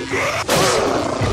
Yeah.